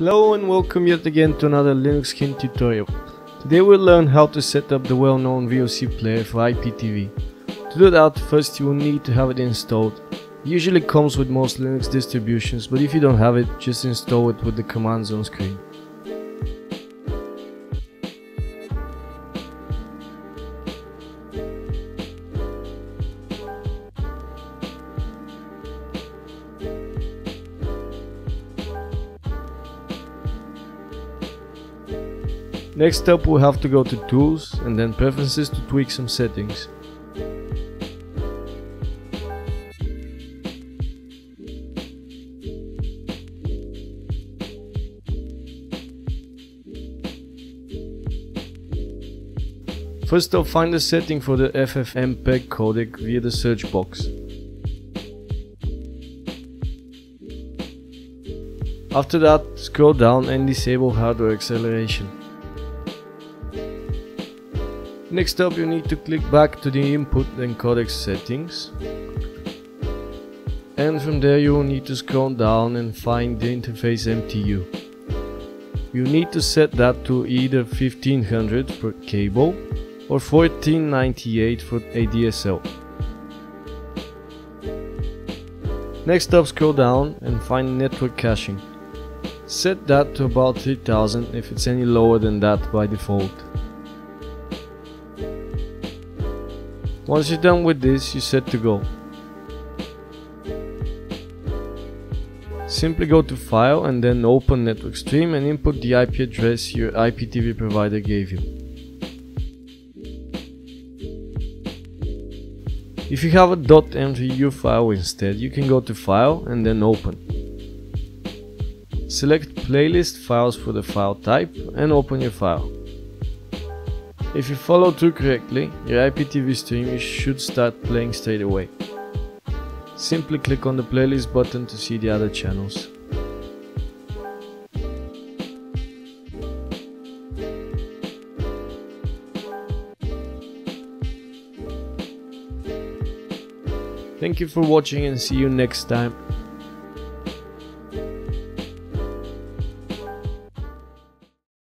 Hello and welcome yet again to another Linux Hint tutorial. Today we'll learn how to set up the well-known VLC player for IPTV. To do that, first you will need to have it installed. It usually comes with most Linux distributions, but if you don't have it, just install it with the commands on screen. Next up we'll have to go to tools and then preferences to tweak some settings. First I'll find the setting for the FFmpeg codec via the search box. After that, scroll down and disable hardware acceleration. Next up you need to click back to the input and codec settings and from there you will need to scroll down and find the interface MTU. You need to set that to either 1500 for cable or 1498 for ADSL. Next up scroll down and find network caching. Set that to about 3000 if it's any lower than that by default. Once you're done with this, you're set to go. Simply go to File and then open Network Stream and input the IP address your IPTV provider gave you. If you have a .m3u file instead, you can go to File and then Open. Select Playlist Files for the file type and open your file. If you follow through correctly, your IPTV stream should start playing straight away. Simply click on the playlist button to see the other channels. Thank you for watching and see you next time.